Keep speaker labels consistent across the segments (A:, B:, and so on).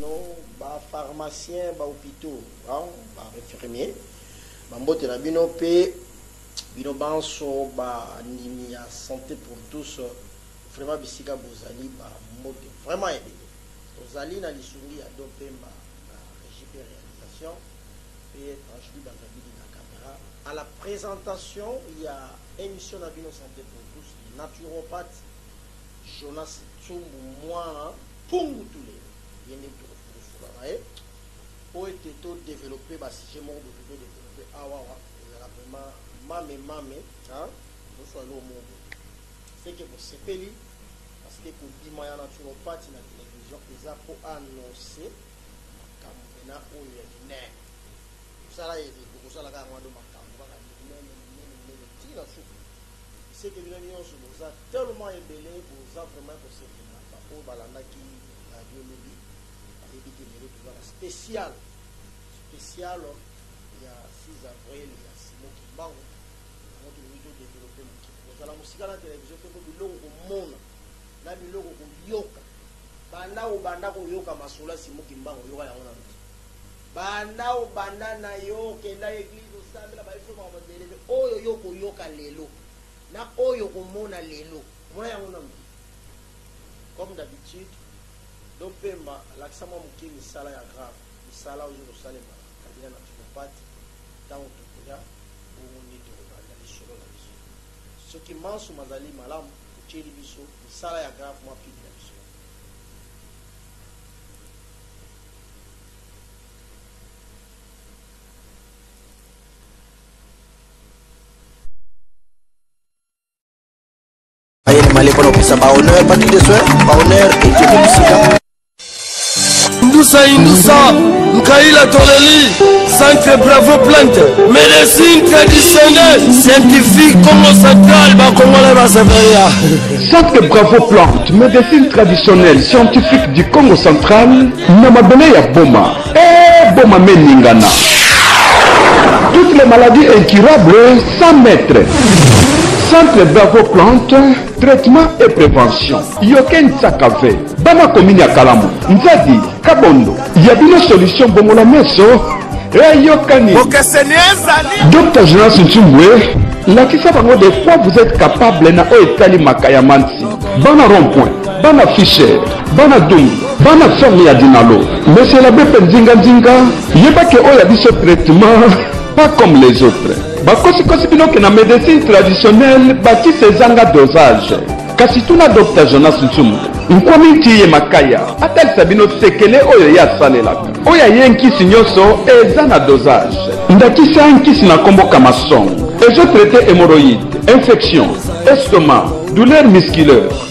A: bino ba
B: pharmaciens ba hopitaux
C: hein, ba infirmiers ba mbote na bino pe bino banso ba ndimi ya sante pour tous vraiment bisika bozali ba mbote vraiment ebele tozali na lisungi ya do pemba na regie pe realisation pe anjli bazabidi na camera à la présentation ya émission na bino sante pour tous naturopathe Jonas Tsumbu muana mpungu tulele ye nde toko fufu fula na ye mpo ete to developper ba sujets moko boye tozo developper awa awa ezala vraiment mame mame haa bozosua eloko moko boye ce que bosepeli parce que kobima ya naturopathe na television eza mpo annonce makambu pena oyo ya minene mosala ye te bokosala kaka yango ado makambu kaka minene minene minene tii na suka ce que bino nionso boza Tellement ebele boza vraiment kosepela ba oyo balandaki radio lobi bayebi ke lelo toza na special special ya 6 avril ya Simon kimbangu yango tolingi to developper mokili kozala mosika na television te po biloko komona na biloko koyoka banda obanda koyoka masolo ya Simon kimbangu oyoka yango na lobi banda obanda na yo okenda eglise osambela bayebi so makambo ebele oyo yo koyoka lelo Na oyo okomona lelo. Omona yango na mbi. Comme d'habitude Don Pemba lakisa mwa moke misala ya grave misala ozo kosalema na cabinet na Fino Pati tango tokoya bongo nde tokobanda lisolo na biso soki manso mazali malamu otieli biso misala ya grave mwa pub na biso.
A: male mpona kopesa bahonneur batu de soin bahonneur ekende mosika
D: indusa indusa nkaila toleli centre bravo plante médecine traditionnel scientifique congo central bakongolais baseveria
E: centre bravo plante médecine traditionnelle scientifique du congo central na mabele ya boma Eeh boma me ningana toutes les maladies incurables sans maître centre bravo plante traitement et prévention yoke nsakave bana komini ya kalamu nzadi kabondo ya bino solution bongola meso eyokani bokeseni ezali dr jonas nsumbue lakisa bango de quoi vous êtes capable na oyo etali makaya mansi bana rond point bana fisher bana dumbu Bana ferme ya dinalo mais c'est la bepe nzinga nzinga yeba ke oyo ya biso traitement pas comme les autres bakosikosi bino ke na medecine traditionnelle bakisa ezanga dosage kasi tuna dr jonas nsumu nkwami ntiye makaya atalisa bino sekele oyo ye asalelaka oyo aye nkisi nyonso eza na dosage ndakisa nkisi na nkombo kamasong ezotraite hemoroïde infection estomac douleur musculaire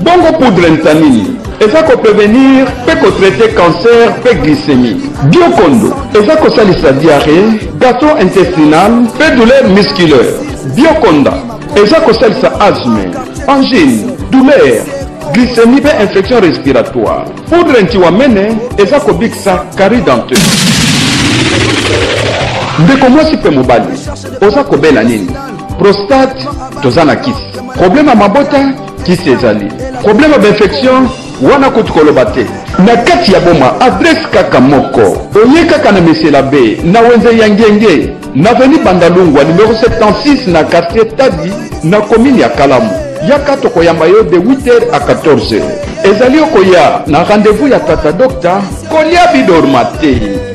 E: Bongo poudre nsa nini eza ko prevenir mpe ko traiter cancer mpe glycemie. Biokondo eza kosalisa diarrhee, gaton intestinal mpe douleur musculaire. Biokonda eza kosalisa asthme, angine, douleur, glycemie mpe infection respiratoire. Poudre ntiwamene eza kobikisa carie denteux. Ndeko mwasi mpe mobali, oza kobela nini? prostate toza na kisi problème ya mabota kisi ezali problème ya bainfection wana kutu koloba te na kati ya boma adrese kaka moko oye kaka na mesela be na wenze ya ngenge na veni bandalungwa numero 76 na quartier tadi na komini ya kalamu yaka tokoyamba yo de 8h à 14h ezali okoya na rendez-vous ya tata dokta kolia bidorma te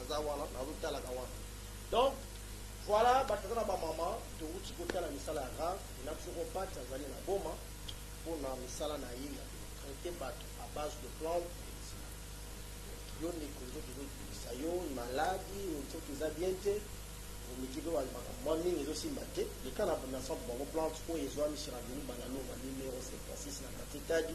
C: aza wana nazo talaka wana donc voilà ba tata na ba mama towuti kotala misala ya rare na tsoko pati azali na boma mpo na misala na ye ya kotraite bato à base de plante medicina yo ndeko nzoto ezobimisa yo maladi nzoto eza bien te omiki mpe makambo mwa mingi ezosimba te leka na centre bango plante oyo ezwami sirabini banalonga numero 56 na quartier tadi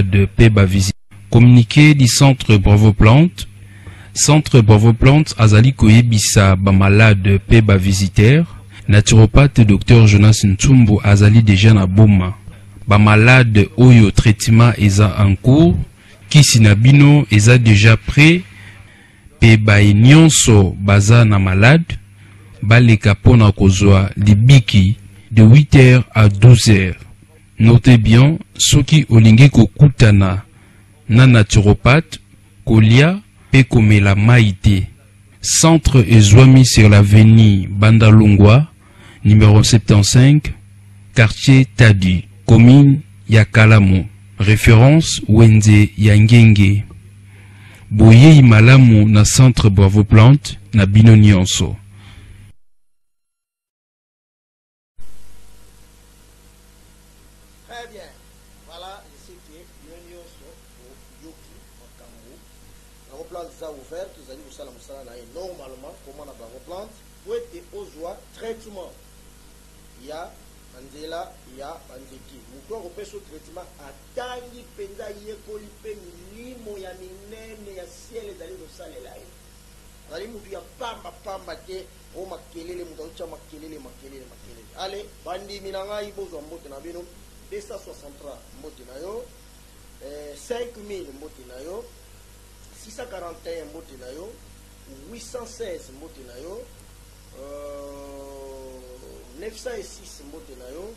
F: de Peba Visite. Communiqué du centre Bravo Plante. Centre Bravo Plante azali koyebisa ba malade pe ba visiteurs. Naturopathe Dr Jonas Ntsumbu azali déjà na boma. Ba malade oyo traitement eza en cours. Kisi na bino eza déjà prêt mpe baye nyonso baza na malade baleka mpo na kozwa libiki de 8h à 12h. Notez bien, soki olingi kokutana na naturopathe, kolia mpe komela mai te. Centre ezwami sur l'avenue Bandalungwa numéro 75, quartier Tadi, commune Yakalamo, référence Wenze Yangenge. Boyei malamu na centre Bravo Plante na bino nyonso.
C: Pwète ozwa traitement ya na nzela ya ba nzete, moto oyo akopesa yo traitement atangi mpenza, ayekoli mpe milimo ya minene ya ciel ezali kosalela ye. Azali moto ya pamba pamba te, o makelele, moto azotia makelele, makelele, makelele. Allez, bandimi na ngai, bozwa mbote na bino. 263, mbote na yo. Eh, 5000, mbote na yo. 641, mbote na yo. 816 mbote na yo uh, 906 mbote na yo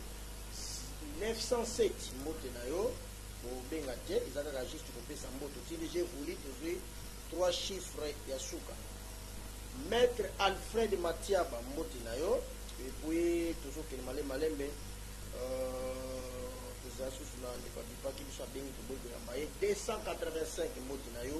C: 907 mbote na yo kobenga te eza kaka juste kopesa mbote otindi je vouli tozwi 3 chiffre ya suka maître alfred matiaba mbote na yo epuis tozokende male malembe euh, tozala susu na ndeko abipaki biso abengi toboyi koyamba ye 285 mbote na yo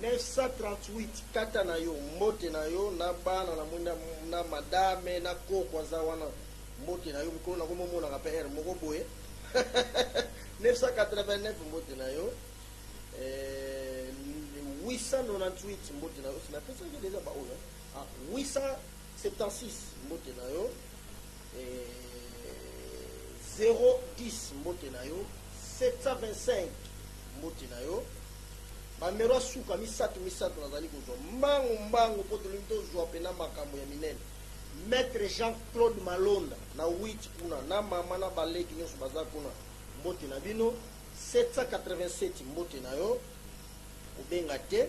C: 938 tata na yo mbote na yo na bana na mwinda na madame na koko aza wana mbote na yo mikolo na komo monaka pe heure moko boye 989 mbote na yo eh, 898 mbote na yo sinapesaki deja baoyo ah, 876 mbote na yo Eeh zero dix mbote na yo 725 mbote na yo ba mero ya suka misatu misatu nazali kozwa mbangu mbangu mpo tolingi tozwa mpena makambo ya minene maître jean claude malonda na wit kuna na mama na baleki nyonso baza kuna mbote na bino 787 mbote na yo kobenga te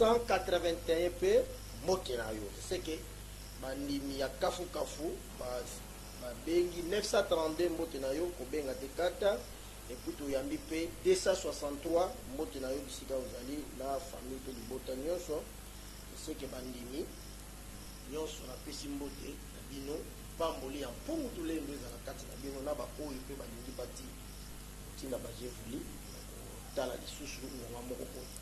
C: 181 mpe mbote na yo ce que bandimi ya kafu kafu babengi 932 mbote na yo kobenga te kata epuis toyambi mpe 263 mbote na yo bisika ozali na famille mpe libota nyonso eseke bandimi nyonso napesi mbote na bino pamboli ya mpungu tulendo ezala kati na bino na baoyo mpe balingi bati ntina bajevuli kotala lisusu ngonga moko oyo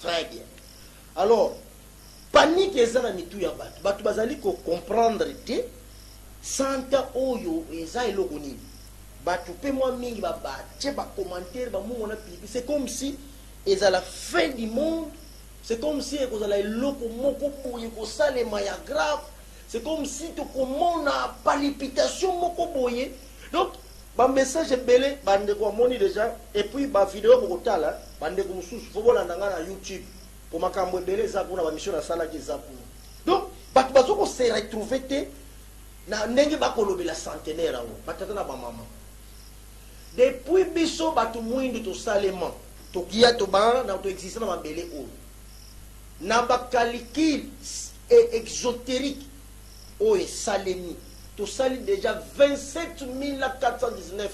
C: Très bien. Alors, panique eza na mitu ya bato. Bato bazali ko comprendre te santa oyo eza eloko nini. Bato pe mwa mingi ba ba tie ba commentaire ba mungo na pipi. C'est comme si eza la fin du monde. C'est comme si ekozala eloko moko boye kosalema ya grave. C'est comme si tokomona palpitation moko boye. Donc Ba message ebele ba ndeko bamoni dejà et puis ba video bokotala ba ndeko mususu faut bolanda nga na YouTube po makambu ebele eza kuna ba mission nasalaki eza kuna donc batu bazo ko se retrouver te na ndenge bakolobela centenaire yango batata na bamama depuis biso bato mwindu tosalema tokia tobana na toexiste na mabele oyo na bakalikile e exotérique Oyo esalemi tosali dejà 27419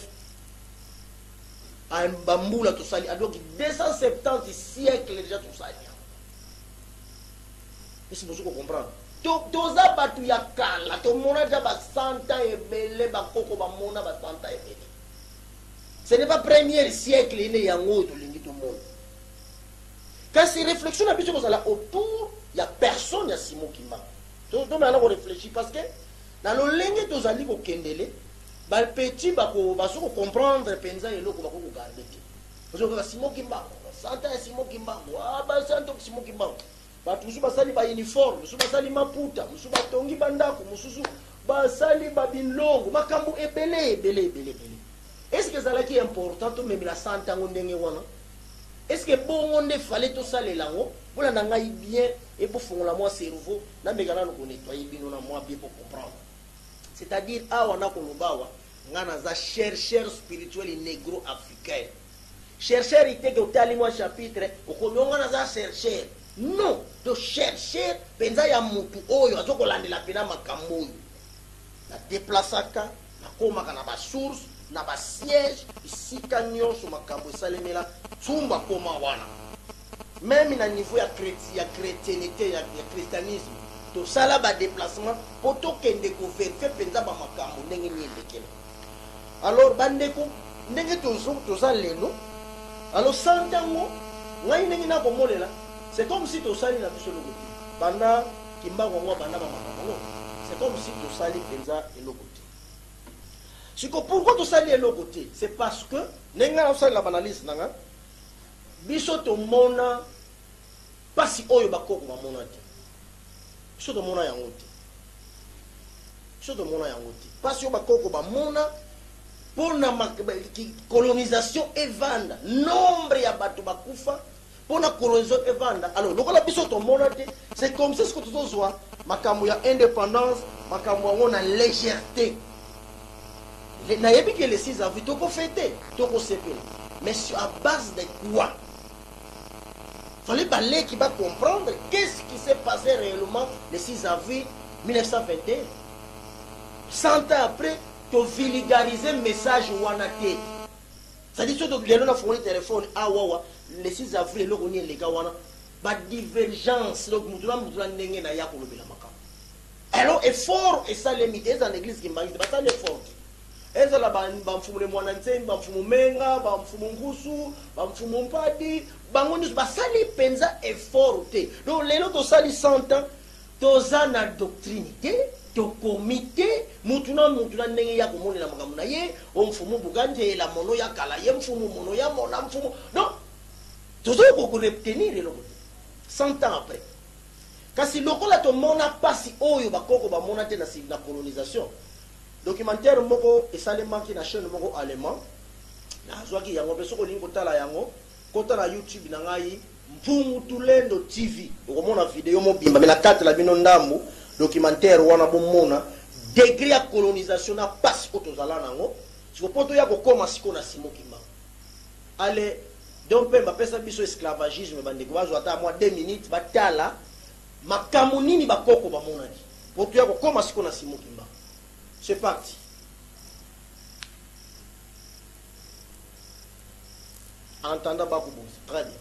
C: ba mbula tosali a donc 270 siècle dejà tosali yango esi bozo ko comprendre toza bato ya kala tomona deja ba 100 ans ebele bakoko bamona ba 100 ans ebele ce n'est pas premier siècle ene yango oyo tolingi tomona kasi réflexion na biso ekozala autour ya personne ya simo kimbangu To to mela ko reflechir parce que na lolenge tozali kokendele ba petit bako bazo ko comprendre penza eloko bako ko garder te. Ozo kaka Simon Kimbangu, santa ya Simon Kimbangu, ah ba santo Simon Kimbangu. Bato mosusu basali ba uniforme, mosusu basali maputa, mosusu batongi ba ndako, mosusu basali ba bilongo, makambo ebele ebele ebele ebele. Est-ce que ezalaki important to memela santa ngo ndenge wana? est ce que bongo nde fale tosalela yango bolanda ngai bien Yy bo fongola mua cerveau na meka nanu ko nettoyer bino na mua bien po comprendre c'est à dire awa na ko loba awa nga naza chercheur spirituel negro africain chercheur iteke otali mua chapitre oko loba nga naza chercheur non to chercheur penza ya mutu oyo azo ko landela pena makambo oyo na deplacaka na komaka na ba source na ba siège bisika nionso makambo esalemela tsumba koma wana meme na niveau ya chreti ya chretiennete ya ya christianisme tosala ba deplacement po tokende ko verifier penza ba makambo ndenge nini elekela alors ba ndeko ndenge tozo toza lelo alors sans tango ngai ndenge na komonela c'est comme si tosali na biso eloko te banda kimbango yango banda ba makambo yango c'est comme si tosali penza eloko te siko pourquoi tosali eloko te c'est parce que ndenge na kosalela ba analyse na ngai Biso tomona pasi oyo ba koko ba mona te biso tomona yango te biso tomona yango te pasi oyo ba koko ba mona pona colonisation evanda nombre ya bato bakufa pona colonisation evanda alors lokola biso tomona te c'est comme ça ce que tozozwa makambo ya indépendance makambo yango na légèreté Nayebi que le 6 avril toko fete, toko sepela mais sur à base de quoi? Fallait ba leki ba comprendre qu'est ce qui s'est passe reellement le 6 avril 1921. 100 ans après, to vulgariser message wana te. C'est-à-dire soki to lelo na fongoli téléphone ah wawa le 6 avril eloko ni eleka wana ba divergence donc mutu na mutu na ndenge na ya kolobela makambo. Alors effort esalemi ezala na eglise kimbanguiste basali effort te ezala bamfumu le mwana nsemi bamfumu menga bamfumu ngusu bamfumu mpadi bango nyonso basali mpenza effort te donc lelo tosali 100 ans toza na doctrine te tokomi te mutu na mutu na ndenge ya komonela makambo na ye o mfumu buganjela mono ya kala ye mfumu mono ya mona mfumu donc tozoki kokoreptenir eloko te 100 ans après Kasi lokola tomona pasi oyo ba koko ba mona te na colonisation, documentaire moko esalemaki na chaine moko allemand, na zwaki yango pe soki olingi kotala yango kota na YouTube na ngai Mpungu Tulendo TV okomona video mobimba mais na katela bino ndambu documentaire wana bomona degre ya colonisation na pasi oyo tozala na yango sikoyo po toya kokoma sikoyo na Simon Kimbangu. Allez donc pemba pesa biso esclavagisme ba ndeko bazwa ata mwa deux minutes ba tala makambo nini ba koko ba monaki po toya ko koma siko na Simon kimbangu ce parti entendant ba kubuza très bien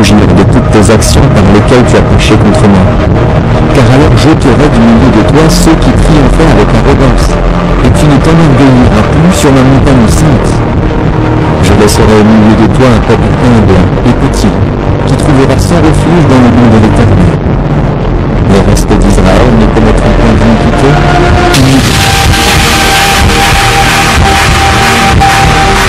G: rougir de toutes tes actions par lesquelles tu as péché contre moi. Car alors j'ôterai du milieu de toi ceux qui triomphaient avec arrogance, et tu ne t'enorgueilliras plus sur ma montagne sainte. Je laisserai au milieu de toi un peuple humble et petit, qui trouvera son refuge dans le monde de l'Éternel. Le reste d'Israël ne connaîtra point d'iniquité,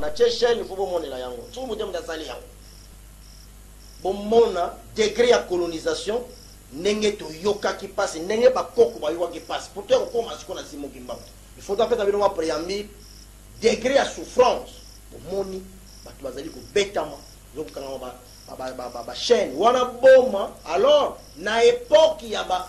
C: na tie chaîne fo bomonela yango soki moto moto asali yango bomona degre ya colonisation ndenge toyokaki mpasi ndenge bakoko bayokaki mpasi pourto ya kokoma siko na simoki mbango ifaut apesa bino mwa préambile degre ya souffrance bomoni bato bazali kobetama ezokokangama bachaine wana boma alors na epoke ya ba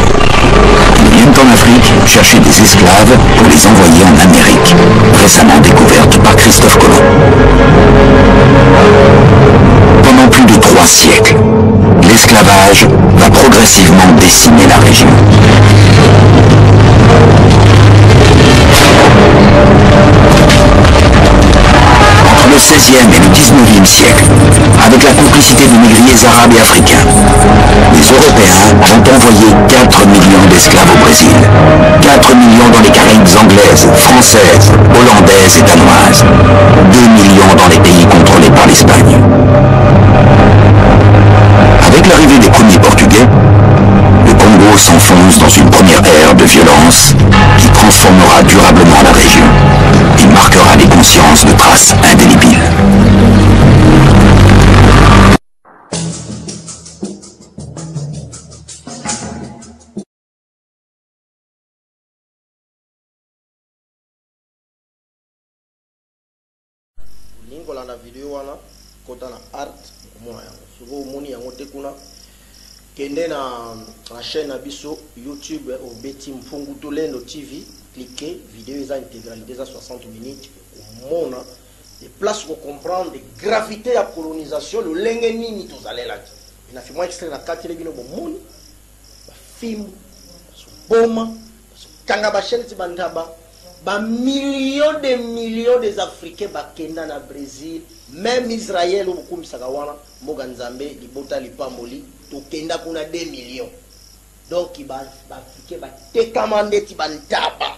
H: Ils viennent en Afrique chercher des esclaves pour les envoyer en Amérique, récemment découverte par Christophe Colomb. Pendant plus de trois siècles, l'esclavage va progressivement décimer la région le 16e et le 19e siècle, avec la complicité migriers arabes et africains, les Européens ont envoyé 4 millions d'esclaves au Brésil, 4 millions dans les Caraïbes anglaises, françaises, hollandaises et danoises, 2 millions dans les pays contrôlés par l'Espagne. Avec l'arrivée des premiers Portugais, le Congo s'enfonce dans une première ère de violence qui transformera durablement la région. Il marquera les consciences de traces indélébiles.
C: olingi kolanda video wana kota na art okomona yango soki omoni yango te kuna kende na, na chaîne na biso youtube obeti mpungu tolendo tv klike video eza integralité eza 60 minutes okomona de place ko comprendre gravite ya colonisation lolenge nini tozalelaki na fimwa extrait na kateli bino bomoni bafimbu bazoboma bazokanga bashene ti bantaba bamillion de million des africains bakenda na brésil meme israel oyo bokumisaka wana mboka nzambe libota lipamboli tokenda kuna 2 millions Donc ba africains ba tekama ndeti ba ntaba.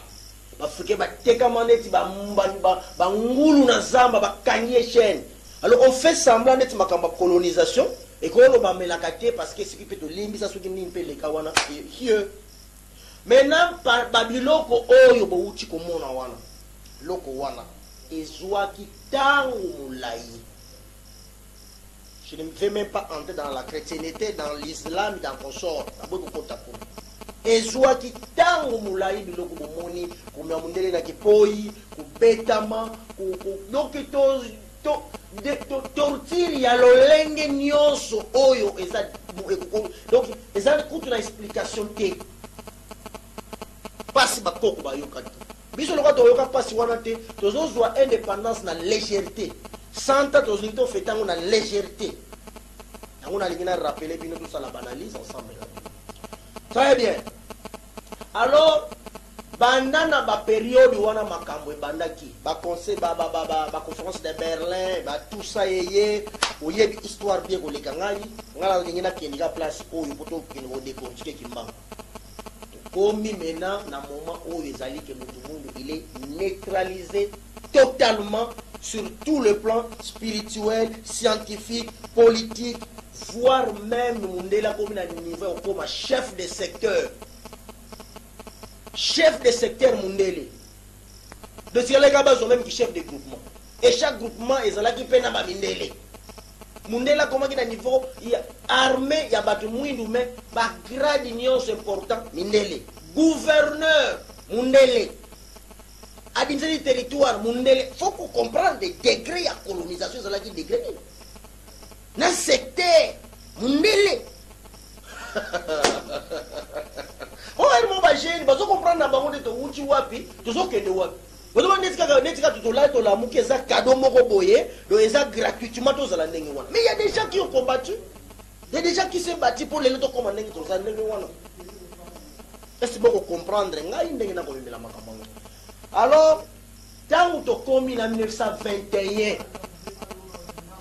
C: Ba africains ba tekama ndeti ba mba ba, ba ngulu na zamba ba kangi ye chaîne. Alors on fait semblant ndeti makamba colonisation et ko loba melaka te parce que soki pe to limbisa soki nini pe leka wana. Hieu. Maintenant ba biloko oyo bo uti ko mona wana. Loko wana ezwaki tango molayi Je ne vais même pas entrer dans la chrétienté, dans l'islam, dans consort. Naboyi kokota kuna. Ezwaki ntango molai biloko bomoni komema mondele na kipoi, kobetama, ko- ko- donc to- to- de- to- torture ya lolenge nyonso oyo eza ekoko- donc eza kutu na explication te. Mpasi bakoko bayokaki. Biso lokola toyoka pasi wana te, tozozwa independance na légèreté. Santa tozingi to fete yango na légèreté. Yango nalingi na rappeler bino tosala banalise ensemble na bino. Très bien. Alors, banda na baperiode wana makambo ebandaki baconseil baconférence de berlin batusa eye oyebi histoire bie koleka ngai ngai nalingi nakendika place oyo po tokende kodecortike kimbangu Tokomi maintenant na moment oyo ezali ke mutu mundu il est neutralise totalement sur tout le plan spirituel, scientifique, politique, voir meme mundele akomi na niveau ya kokoma chef de secteur. Chef de secteur mundele. donc tika leka bazwa meme ki chef de groupement et chaque groupement ezalaki mpe na bamindele mundele akomaki na niveau ya armée ya bato mwindu me bagrade nyonso important mindele gouverneur mundele abimisaki territoire mundele faut kocomprendre degré ya colonisation ezalaki degré nini na secteur mundele oyo mo bagene bazo comprendre na bango nde towuti wapi tozokende wapi ozomona neti kaka neti kaka tolali tolamuki eza kado moko boye donc eza gratuitement tozala ndenge wana mais ya des gens qui ont combattu ya des gens qui se bati mpo lelo tokoma ndenge tozala ndenge wana esi boko comprendre ngai ndenge nakomemela makambo yango alors Tangu tokomi na 1921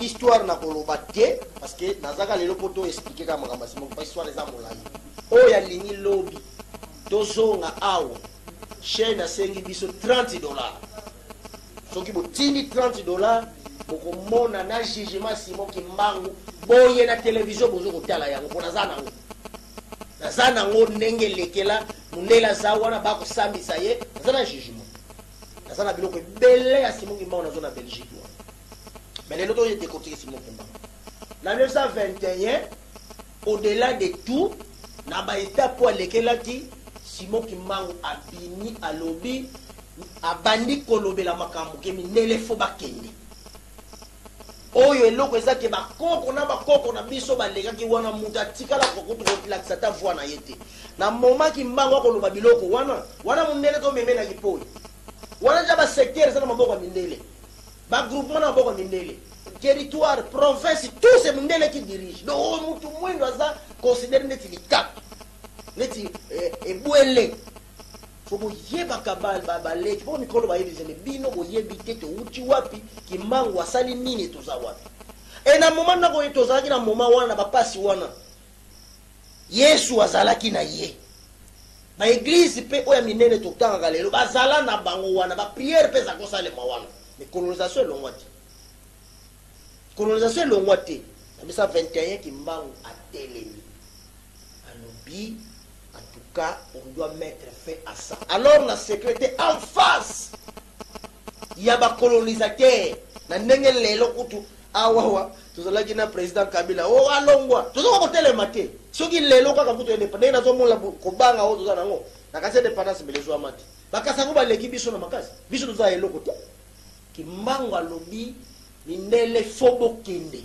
C: histoire nakoloba te parce que naza kaka lelo po to expliquer kaka makambo ya sima po histoire eza molayi. Oyo alingi lobi tozonga awa chaine asengi biso 30 dollars soki botindi 30 dollars bokomona na jugement Simon kimbangu boye na television bozo kotala yango po naza nango. naza nango ndenge lekela mundele aza wana bakosambisa ye naza na jugement naza na biloko ebele ya simongi mbao nazo na belgique wana me lelo toye decortike simongi mbao na 1921 au-delà de tout na baetape oyo alekelaki simon kimbangu abimi alobi abandi kolobela makambo ke mindele fo bakende Oyo eloko eza ke ba koko na ba koko na biso ba lekaki wana mutu atikala ko kutu ko lakisa ata voix na ye te. Na moment kimbangu ako loba biloko wana, wana mundele to meme na lipoyi. Wana dejà ba secteur eza na maboko ya mindele. Ba groupement na maboko ya mindele. Territoire, province, tout c'est mundele qui dirige. Donc oyo mutu muindu aza considere neti likaku. Neti eh, ebuele. Faut boyeba kabal ba baleki po mikolo bayebi nzembe bino boyebi te towuti wapi kimbangu asali nini toza wapi e na moma nako tozalaki na moma wana na bapasi wana yesu azalaki na ye baeglize mpe oyo ya minene totangaka lelo bazala na bango wana bapriere mpe eza kosalema wana me colonisation elongwa te colonisation elongwa te na bisa 21 kimbangu atelemi alobi En tout cas on doit mettre fin à ça alors na secret te en face ya ba colonisateurs na ndenge lelo kutu awawa tozalaki na président kabila o oh, alongwa tozoka kotelema te soki lelo kaka kutu ndenge nazomona kobanga oyo toza nango na kasi indépendance mbele ezwama te bakasi yango baleki biso na makasi biso toza eloko te kimbangu alobi mindele fo bokende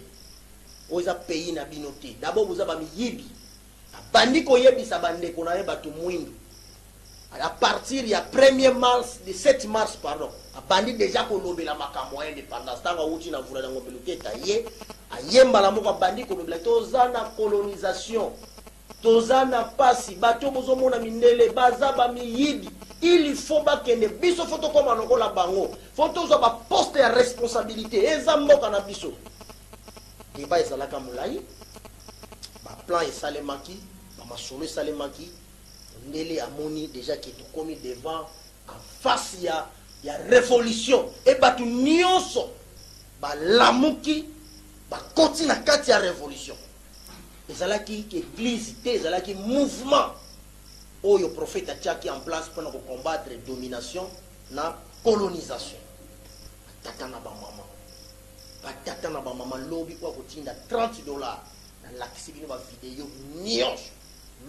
C: oyo eza pays na bino te dabord boza bamiyibi Abandi koyebisa ba ndeko na ye batu muindu à partir ya premier mars 17 mars pardon abandi deja kolobela makambo ya independance ntango awuti na mvula na ngombe luketa ye aye mbala moko abandi kolobela toza na colonisation toza na pasi bato bozomona mindele baza bamiyibi il faut bakende biso fo tokoma lokola bango fo tozwa baposte ya responsabilité eza mboka na biso Debat ezalaka mulayi, ba plans esalemaki, ba masolo esalemaki, mundele amoni dejà que tokomi devant en face ya ya revolution et batu nionso balamuki bakoti na kati ya revolution. Ezalaki eglise te, ezalaki mouvement oyo prophète atiaki en place pona ko combattre domination na colonisation. Ba tata na ba maman. Ba tata na ba mama lobi oyo ako tinda 30 dollars na lakisi bino ba video nionso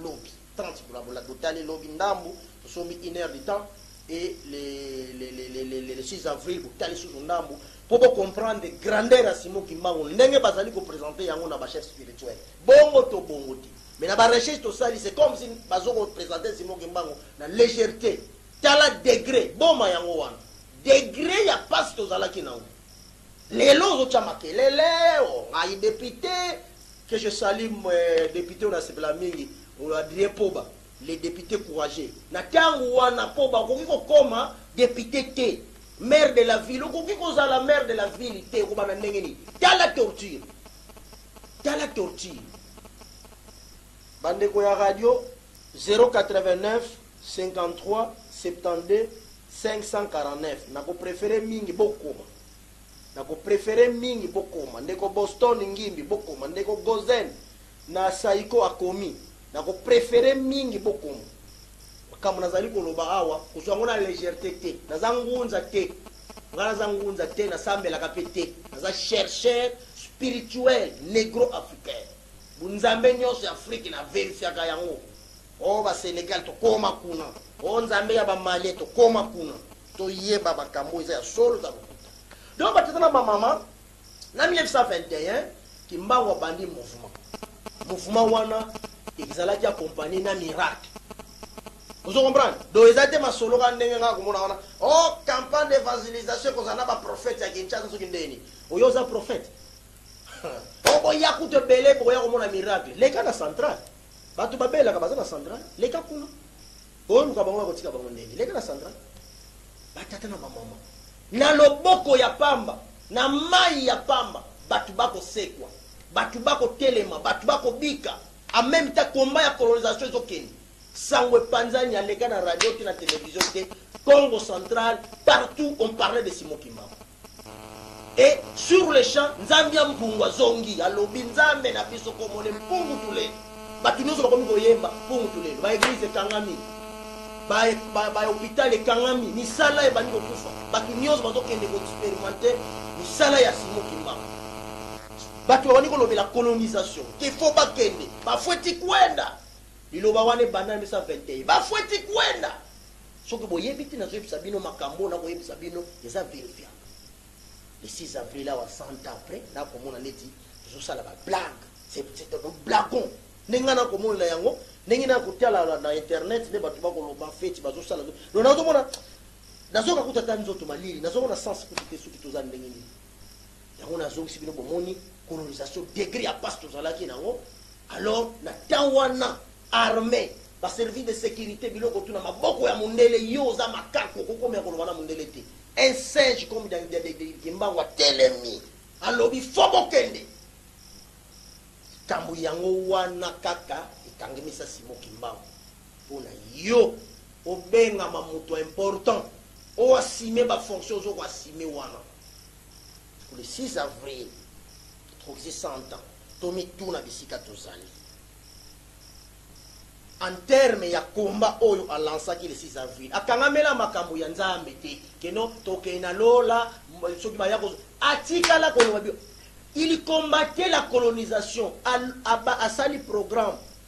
C: lobi 30 dollars bola botali lobi ndambu tosombi une heure du temps et le le le le le le le 6 avril botali susu ndambu po bo comprendre grandeur ya Simon Kimbangu ndenge bazali ko presenter yango na ba chef spirituel bongo to bongo te mais na ba recherche tosali c'est comme si bazo ko presenter Simon Kimbangu na legerete tala degre boma yango wana degre ya pasi tozalaki na yango Lelo ozo tia makelele oh ngai depute que je salue depute oyo na sepela mingi ngulu Adrien Poba le depute courageux na tangu wana Poba okoki ko koma depute te maire de la ville okoki ko zala maire de la ville te oko banda ndenge nini tala torture tala torture ba ndeko ya radio 089 53 72 549 nako prefere mingi bokoma nako prefere mingi bokoma ndeko boston ngimbi bokoma ndeko gozen na saiko akomi nako prefere mingi bokoma makambo nazali koloba awa kozwa yango na legerte te naza ngunza te ngai naza ngunza te nasambelaka mpe te naza chercheur spirituel negro africain bunzambe nyonso ya afrike na verifiaka yango Oh ba Senegal tokoma kuna. Oh Nzambe ya ba Malien tokoma kuna. Toyeba makambo oyo eza ya solo eza lokuta. Donc bato eza na ba mama na 1921 Kimbangu abandi mouvement. Mouvement wana ezalaki accompagner na miracle. Vous comprenez Donc eza te masolo ka ndenge nga komona wana. Oh campagne d'évangélisation kozala na ba prophètes ya Kinshasa soki ndeni. Oyo oza prophète. Okoya kutu ebele bokoya komona miracle. Leka na centrale. Batu ba belaka baza na central leka kuna oluka bango bakotika bango ndenge leka na central ba tata na ba maman na loboko ya pamba na mayi ya pamba batu bako sekwa batu bako telema batu bako bika en meme temps combat ya colonisation ezo kende sango epanzani aleka na radio te na television te Congo central partout on parlait de Simon Kimbangu Et sur le champ nzambi ya mpungu azongi alobi nzambe na biso komone mpungu tulelo bato nyonso bakomi koyemba mpungu tulelo ba eglise ekangami ba, ba, ba hopital ekangami misala ebandi kokufa bato nyonso bazokende koexperimente misala ya simo kimbangu bato babandi kolobela colonisation ke fo bakende bafweti kwenda liloba wana ebanda na 1921 bafweti kwenda Soki boyebi te nazoyebisa bino makambo oyo nakoyebisa bino eza verifiable. Le 6 avril awa 100 ans après nakomona neti tozosala ba blague. C'est un blagon. Ndenge nga nakomona na yango, ndenge na kotala na internet nde bato bakoloba feti bazosala. Donc nazomona nazoka kuta ta nzoto malili, nazomona sens kutu te soki toza ndenge nini. Yango na zongisi bino bomoni colonisation degre ya pasi tozalaki na ngo alors na temps wana arme ba service de securite biloko tuna maboko ya mundele yo oza makaku okokomi ya koloba na mundele te un singe comme dans de, de, de, kimbangu atelemi alobi fo bokende likambo yango wana kaka ekangi misasi mokimbangu mpo na yo obengama moto important oasime bafonction ozokoasime wana Mpo le 6 avril tokokisi 100 ans, tomituna bisika tozali en terme ya combat oyo a lancaki le 6 avril. Akangamela makambo ya Nzambe te que non tokei na lola soki baya ko atikala koloba il combattait la colonisation asali programme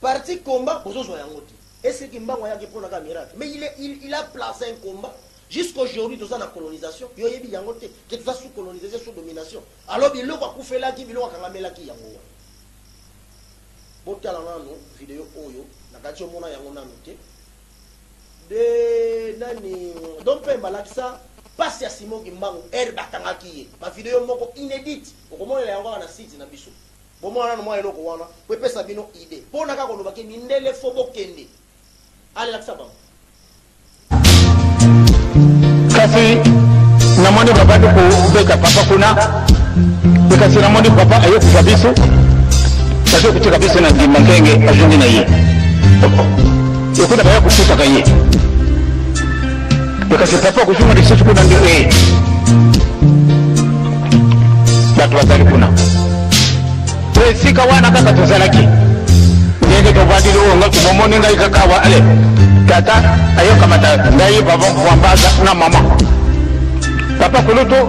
C: Partie combat bozo zwa yango te est ce que kimbangu ayaki pona kaka miracle mais il est il il a place un combat jusqu'aujourd'hui toza na colonisation yo oyebi yango te que toza sous colonisation sous domination alors biloko akufelaki biloko akangamelaki yango wana botala nanu video oyo nakati omona yango nanu te de nani donc pemba lakisa pasi ya simo kimbangu ere batangaki ye bavideo moko inédite okomonela yango awa na site na biso Bomona nanu mwa eloko wana po epesa bino idee. Pona kaka koloba ke mindele faut bokende. Allez lakisa bango.
I: Kasi namoni babandi kobeta papa kuna, mpe kasi namoni papa ayokuka biso, bazo kotika biso na ndimba nkenge azongi na ye, ekuta baya kofutaka ye. kasi papa kozonga lisusu kuna nde e bato bazali kuna to esika wana kaka tozalaki ndenge tovandi loo nga komomoni ngai kaka awa ale tata ayokamata ngai bavon kwambaza na mama papa
D: koloto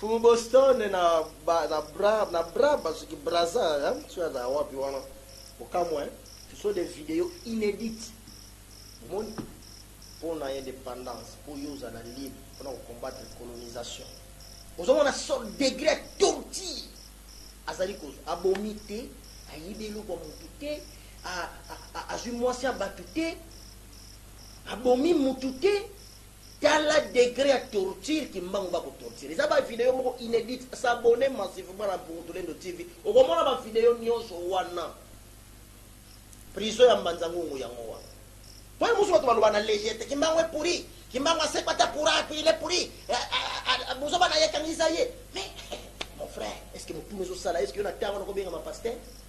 C: fumu boston na ba na bra na bra bazuki braza hein tu as la wapi wana okamwa hein ce sont des vidéos inédites omoni mpo na indépendance mpo yo ozala libre mpona kocombattre colonisation ozomona so degré ya torture azali kozwa abomi te ayibi eloko ya motu te azwi mwasi ya bato te abomi motu te Tala degre ya torture kimbangu ba ko torture eza ba video moko inedit s'abonner massivement na mpungutulendo TV okomona ba video nionso wana prison ya mbanza ngungu yango wana po musu bato baloba na leger te kimbangu e pourri kimbangu asekwa ata courant puis il est pourri buzoba na ye ekangisa ye mais mon frère est ce que motuna ezosala est ce que yo na tango nakobenga ma pasteur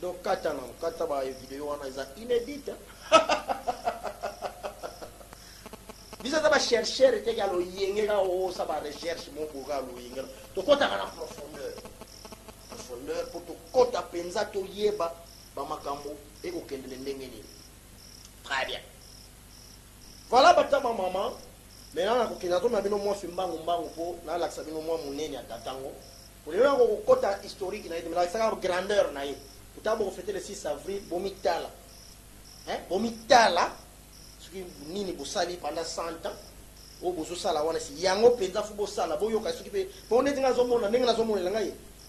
C: Donc kata na kata ba video wana eza inédite. Hein? biso aza bacherchere te ya loyenge kaka osa barecherche moko kaka loyenge tokɔtaka na profondeur profondeur mpo tokɔta mpenza toyeba bamakambo ekokendele ndenge nini très bien Voilà ba tama maman. Maintenant na kokende nazo mela bino mua fimbangu mbangu po na lakisa bino mua munene ya tata ngo. Lelo na koko kota historique na ye te mais na lakisa kaka grandeur na ye. Pourtant boko feter le 6 avril bo mi tala. Hein bo mi tala soki nini bo sali pendant 100 ans. Oyo bozo sala wana si yango penza faut bo sala bo yoka soki pe po neti nga nazo mona ndenge nazo monela nga ye.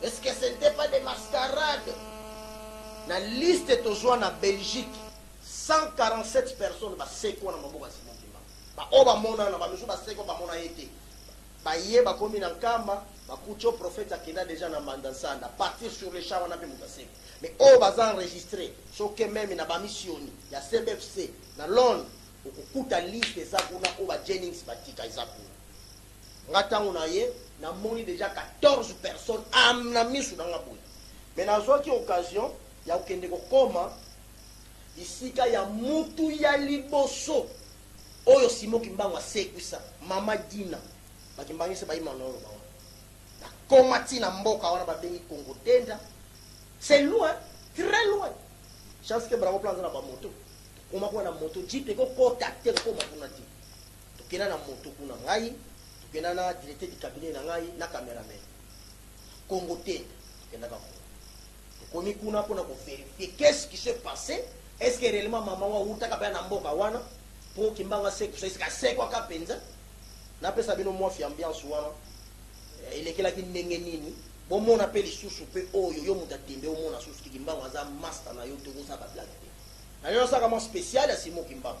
C: Est ce que ce n'etait pas des mascarades? Na liste tozua na Belgique, 147 personnes basekua na maboko ya Simon Kimbangu. Ba oyo bamonana, ba misusu basekua bamona ye te. Baye bakomi na Nkamba, bakuti oyo prophète akenda dejà na Mbanda Nsanda, partir sur le champ wana mpe moto asekua. Mais oyo baza enregistres, soki oke meme na ba missioni ya CBFC na Londres, okokuta liste eza kuna oyo ba Jennings batika eza kuna. Nga tangu na ye na moni dejà 14 personnes ahm na misu na nga boye mais na zuaki occasion ya ko kende ko koma bisika ya mutu ya liboso oyo Simon kimbangu a sekwisa mama Dina ba kimbanguiste ba yima na loba wana na koma ti na mboka wana ba bengi kongo denda c'est loin très loin chance que bravo plan aza na ba moto to koma kuna na moto jeep eko kota te ko koma kuna te Tokenda na moto kuna, ngai, tokenda na directeur du cabinet na ngai na cameraman. Congo te, tokendaka kuna. Tokomi kuna pona ko verifier qu'est ce qui se passe? Est ce que reellement mama yango awutaka penza na mboka wana? Po Kimbangu asekwisa, est ce que asekwaka penza? Napesa bino mua fiambiance wana, elekelaki ndenge nini? Bomona pe lisusu pe oyo, yo moto ya tembe omona susu ke Kimbangu aza masta na yo te, okosa ba blague te. Na yo nasalaka mua special ya Simon Kimbangu.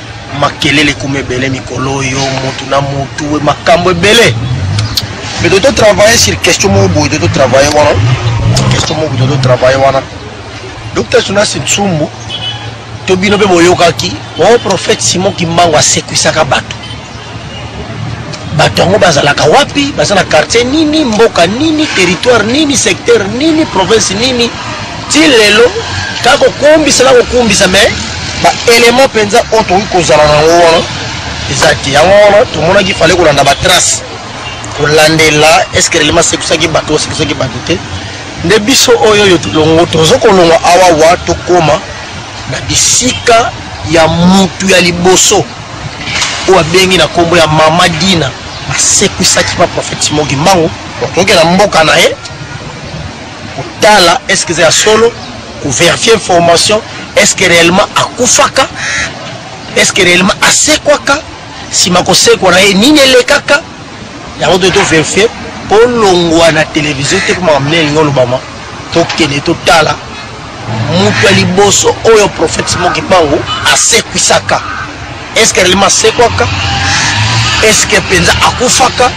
C: makelele ekoma ebele mikolo oyo motu na motu makambo ebele me toto travaille sur question moko boye toto travaille wana question moko toto travaille wana docteur sunasi nsumbu to bino mpe boyokaki o oh, prophète simon kimbangu asekwisaka bato bato yango bazalaka wapi baza na quartier nini mboka nini territoire nini secteur nini province nini ti lelo kaka kokumbisa na kokumbisa mais baélément mpenza oyo tokoki kozala na yango wana eza te yango wana tomonaki fale kolanda batrace kolandela eske relema asekwisaki bato osekwisaki bato te nde biso oyo oyo tolongo tozo kolongwa awawa tokóma na bisika ya mutu ya liboso oyo abengi na nkombo ya mama dina asekwisaki pa prophète simon kimbangu kokokela mboka na ye kotala eske eza ya solo koverifie information eske réellement akufaka eske réellement asekwaka nsima kosekwa na ye nini elekaka yango to to verifie po longwa na televizio te po makambo nde elingi olobama tokende totala moto ya liboso oyo prophète simon kibangu asekwisaka eske relema asekwaka eske mpenza akufaka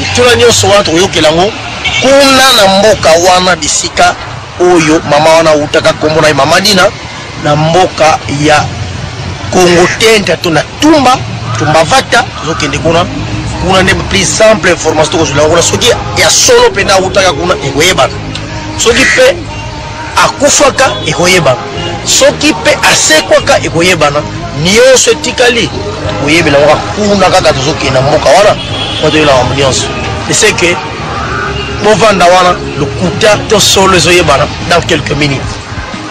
C: mituna nyonso wana tokoyokela yango kuna na mboka wana bisika oyo mama wana awutaka nkombo na ye mama dina na mboka ya congo tenta to na tumba tumbavata tozokende kuna kuna nde plus simple information tokozwelaka kuna soki ya solo mpenza awutaka kuna ekoyebana soki mpe akufaka ekoyebana soki mpe asekwaka ekoyebana nyonso etikali koyebela ngo kuna kaka tozokende na mboka wana po toyela makambo nyonso eseke bovanda wana lokuta to solo ezoyebana dans quelques minutes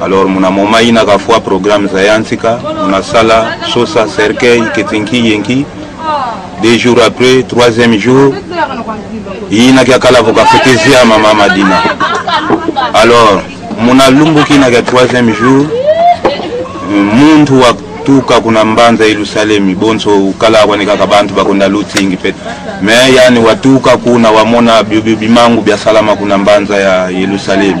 J: Alors muna
C: moma ina
J: ka fois programme za yantika muna sala sosa cercueil ketinki yenki deux jours après troisième jour ina kya kala voka fete zia mama madina alors muna lumbuki na kya troisième jour muntu wa tuka kuna mbanza yerusalemi bonso ukala kwani kaka bantu bakonda lutingi pe me yani watuka kuna wamona byobimangu byasalama kuna mbanza ya yerusalemi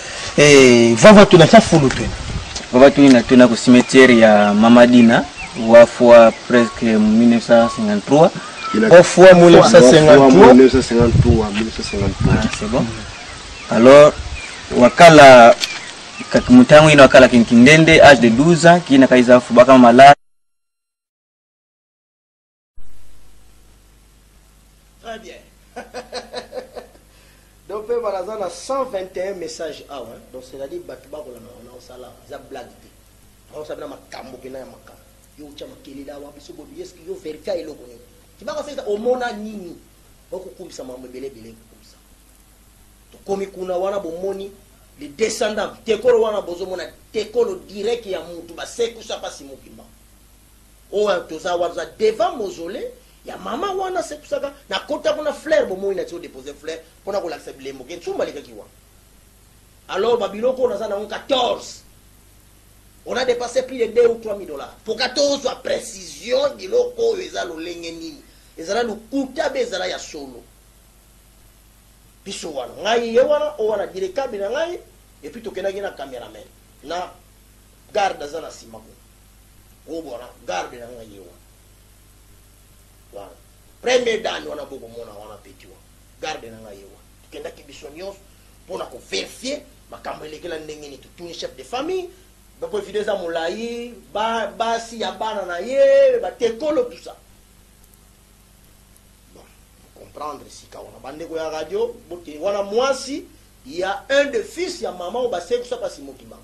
C: Eh, vava tuna tya fulu tuna
K: vava tuni na tuna ku cimetière ya mama dina wa fois presque 1953
C: au fois 1953
A: 1953
K: ah, c'est bon alors wakala mutango ino wakala kinkindende age de 12 ans kina kaiza fubaka malade
C: Très bien. donc mpe banaza na 121 message awa ah donc c'est-à-dire bato bakolanda wana osala eza blague te aosala na makambo mpena ya makambo yo otya makelele awa biso bobi eske yo verité ya eloko nini tibaka sesa omona nini okokumisa mambo ebele ebele ekokumisa tokomi kuna wana bomoni le descendant tekolo wana bozomona tekolo direct ya mutu basekusa mpasi mokimba Oyo toza wana toza devant mausolee ya maman wana asekwisaka nakota kuna fleur bomoni nati o deposer fleur pona kolakisa bilembo ke nsumba alekaki wana alors ba biloko oyo naza nango 14 on a depasse plus de 2 ou 3 mille dollars poka tozwa precision biloko oyo eza lolenge nini ezala lokuta be ezala ya solo biso wana ngai ye wana o wana direkabi na ngai epuis tokendaki na cameraman na Garde aza na sima kuna o bona garde na nga ye wana wana premier dame wana boko mona wana petit wana garde na nga ye wana tokendaki biso nyonso mpona ko verifier makambo elekela ndenge nini totuni chef de famille bako video eza molai ba, basi ya bana na ye batekolo tout ça bon comprendre sika wana bandeko ya radio bote wana mwasi ya un de fils ya mama oyo basekisa pasi mokimbango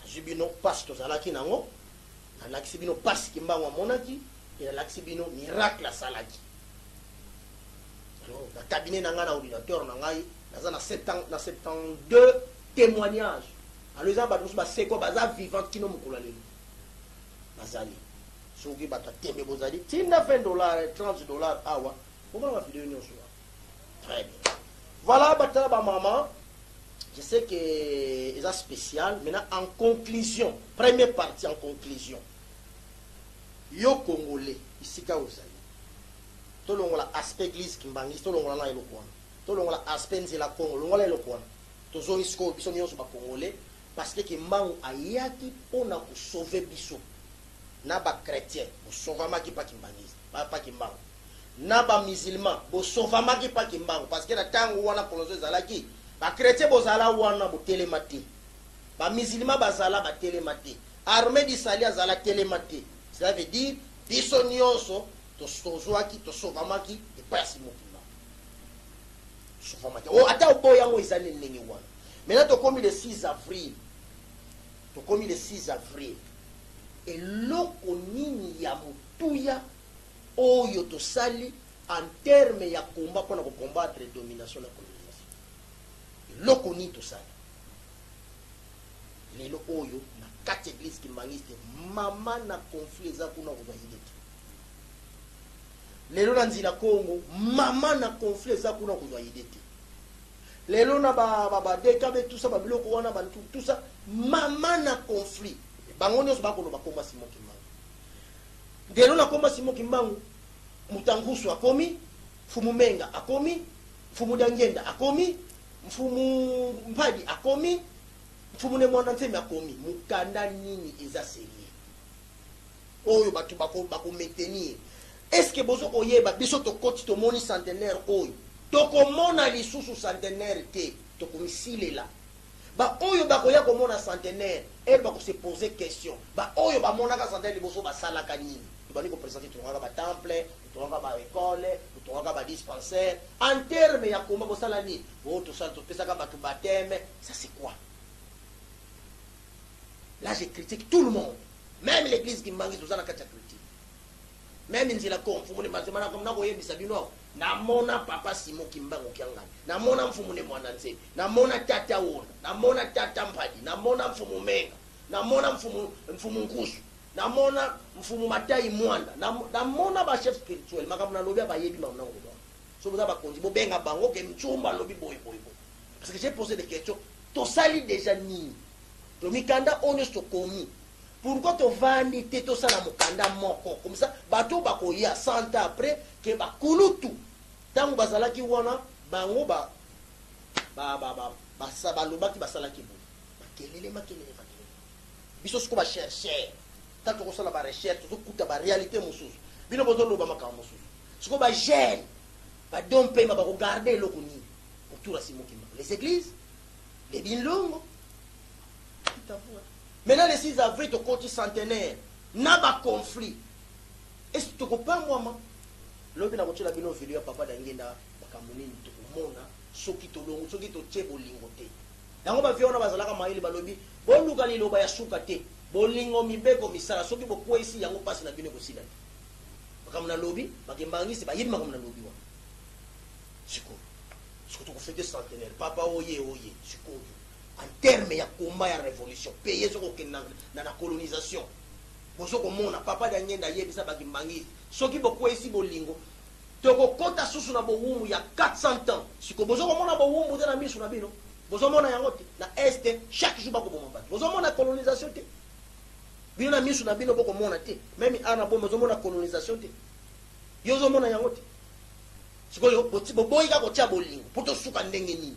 C: nazwi bino pasi tozalaki nango nalakisi bino pasi kimbangu amonaki mpe nalakisi bino miracle asalaki na cabinet na ngai na ordinateur na ngai naza na 72 témoignage alo eza bato mosusu basekwa baza vivant kino mokolo ya lelo bazali soki bato ya tembe bozali tinda 20 dollar 30 dollar awa omona bavideo nyonso très bien voilà batala ba maman je sais que eza spécial maintenant en conclusion première partie en conclusion yo congolais isika ozali tolongola aspect église kimbangisi tolongola na eloko wana tolongola aspect nzela congo longola eloko wana tozongi sikoyo biso nyonso bacongolais parce que kimbangu ayaki mpo na kosauve biso na bachrétien bosovamaki pa kimbangisi pa kimbangu na ba musulman bo sauvamaki pa kimbangu parce que na tangu wana colonisation ezalaki ba chretiens bozala wana botelema te ba musulman bazala batelema te armee du salut azala telema te cela veut dire biso nionso tozuaki to sauvamaki epai ya simo kimbangu sauvamaki o oh, ata oboyi yango eza nini ndenge wana maintenant tokomi le 6 avril tokomi le 6 avril eloko nini ya motuya oyo tosali en terme ya combat pona ko combattre domination na colonisation eloko nini tosali lelo oyo na kati ya eglise kimbanguiste mama na conflit eza kuna kozwa idee te lelo na nzila kongo mama na conflit eza kuna kozwa idee te lelo na badekabe ba, ba tusa babiloko wana bantu tusa mama na conflit bango nyonso bakoloba koma simoki Ndelo na koma Simon Kimbangu, Mutangusu akomi, Mfumu Menga akomi, Mfumu Dangenda akomi, Mfumu Mpadi akomi, Mfumu ne Mwanda Nsemi akomi. Mukanda nini eza serieux? Oyo batu bako bako maintenir. Est-ce que bozo koyeba biso tokoti tomoni centenaire oyo? Tokomona lisusu centenaire te, tokomisilela. Ba oyo ba koya ko mona centenaire heure ba ko se poser question ba oyo ba monaka centenaire liboso ba salaka nini? To bandi ko presenter to tongaka ba temples, to tongaka ba ecoles, to tongaka ba dispensaires. En termes ya combat bo sala nini? Oh to sala to pesaka batu bapteme, ça c'est quoi? Là je critique tout le monde meme l'eglise kimbanguiste oza na kati ya critique meme nzila ko mfumu ne mazemana comme na ko yebisa bino Na mona papa Simon kimbangu kiangani, na mona mfumu ne muanda nzembi, na mona tata wona, na mona tata mpadi, na mona mfumu menga, na mona mfumu mfumu nkusu, na mona mfumu matayi muanda, na na mona ba chef spirituel makambo na lobi aba yebi makambo nango bozoba soki boza ba konzi bobenga bango ke nzumba alobi boye boye boye parce que j'ai pose des questions tosali dejà nini tomikanda oyo nionso tokomi Pourquoi to vandi te to sala mokanda moko comme ça bato oyo bakoya 100 ans après que ba kulutu tango bazalaki wana bango ba ba ba ba basa balobaki basalaki boye makelele makelele makelele biso siko ba chercheur ta tokosala ba recherche tozokuta ba réalité mosusu bino bozoloba makambo mosusu siko ba jeune ba don pema bakogarde eloko nini autour ya simokima les églises les binlongo kitavua Maintenant le 6 avril tokoti centenaire na ba conflit est ce que toko pambwama? Lobi nako tiela bino video ya papa Dangenda makambo nini toko mona soki tolongo soki totie bolingo te. Yango ba vieux wana bazalaka mayele balobi boluka liloba ya suka te bolingo mibeko misala soki bokueyisi yango pasi na bino ekosila te. Makambo na lobi ba kimbanguiste bayebi makambo na lobi wana. Sikoyo sikoyo toko fete centenaire papa oye oye sikoyo. En terme ya combat ya revolution pays ezo ko kende na na colonisation bozo ko mona papa diangienda ayebisa ba kimbanguiste soki bo kweyisi bolingo toko kota susu na bowumbu ya 400 ans sikoyo bozo ko mona bowumbu te na misu na bino bozo mona yango te na est chaque jour bako boma batu bozo mona colonisation te bino na misu na bino boko mona te meme awa na bomo ozo mona colonisation te yo ozo mona yango te sikoyo boboyi kaka kotia bolingo po tosuka ndenge nini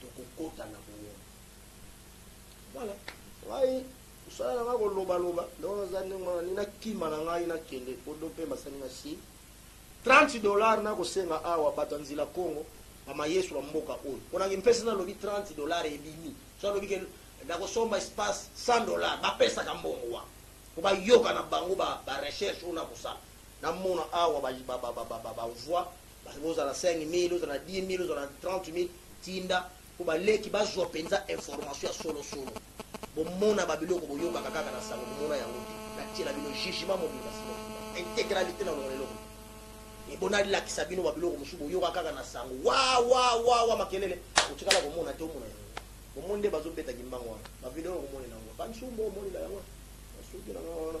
C: tokokota na boombo voilà ngai mosala na ngai kolobaloba donc naza ndenge wana ni nakima na ngai nakende po do mpe masani nga si 30 dollar nakosenga awa bato ya nzila congo bamayesu ya mboka oyo mpo nangi mpesi nalobi 30 dollar ebimi so alobi ke nakosomba espace 100 dollar bapesaka mbongo wana mpo bayoka na bango barecherche oyo nakosala namona awa bavoix Batu bo zala 5000 ozala na 10000 ozala na 30000 tinda po ba leki ba zua penza information ya solo solo bo mona ba biloko bo yokaka kaka na sango bo mona yango te na tiela bino jugement mobimba sima mobimba integralite na longola eloko te et bona lakisa bino ba biloko mosusu bo yoka kaka na sango wa wa wa wa makelele otikala ko mona te omona yango bo moni nde bazo beta kimbangu wana ba video ko mona na ngo ba nsumbo omoni na yango ba suki na ngo wana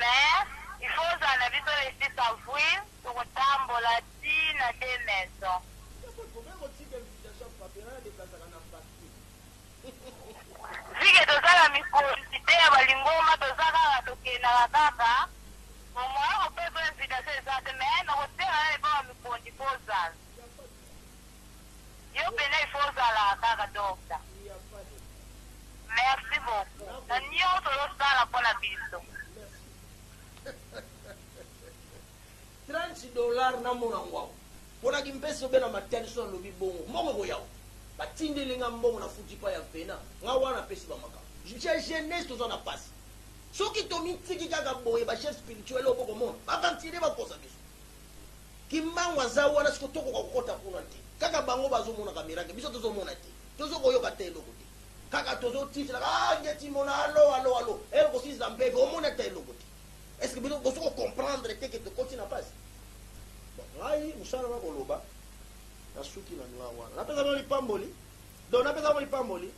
L: Mais il faut ozala na biso le 6 avril toko tambola ti na deux maisons. Zige toza na mikonzi te ya ba lingomba toza kaka tokendaka kaka po moyen kopesa yo invitation eza te mais nako tiela yo epa ba mikonzi po ozala. Yo pena il faut ozala kaka docta merci beaucoup na nionso ozo sala pona biso.
C: 30 dollars na mona ngo awa pona ki mpese obela matali so alobi bongo mbongo ekoya awa batindeli nga mbongo na futi pa ya vena nga wana pesi ba makambo ya jeunesse toza na pasi soki tomitiki kaka boye ba chef spirituel oyo bokomona baventire bakosa biso Kimbangu aza wana sikoyo tokoka kokota kuna te kaka bango bazo monaka miracle biso tozo mona te tozo koyoka ata eloko te kaka tozo titre ah ngeti mona allo allo allo elo kosizila mbebe omoni ata eloko te est ce que bino bozo ko comprendre te ke tokoti na pasi donc ngai musala na koloba nasuki na nga wana napesa bino lipamboli donc napesa bino lipamboli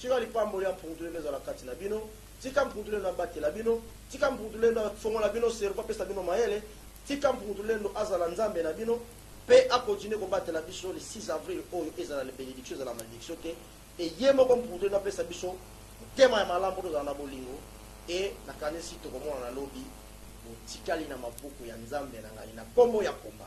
C: Tika lipamboli ya Mpungutulendo ezala kati na bino. Tika Mpungutulendo abatela bino. Tika Mpungutulendo afongola bino cerveau, apesa bino mayele. Tika Mpungutulendo azala Nzambe na bino mpe a continuer kobatela biso le 6 avril oyo ezala le benediction ezala malediction te et ye moko Mpungutulendo apesa biso motema ya malamu mpo tozala na bolingo et nakanisi tokomonana lobi. Botikali na maboko ya Nzambe na ngai na nkombo ya
M: Kumba.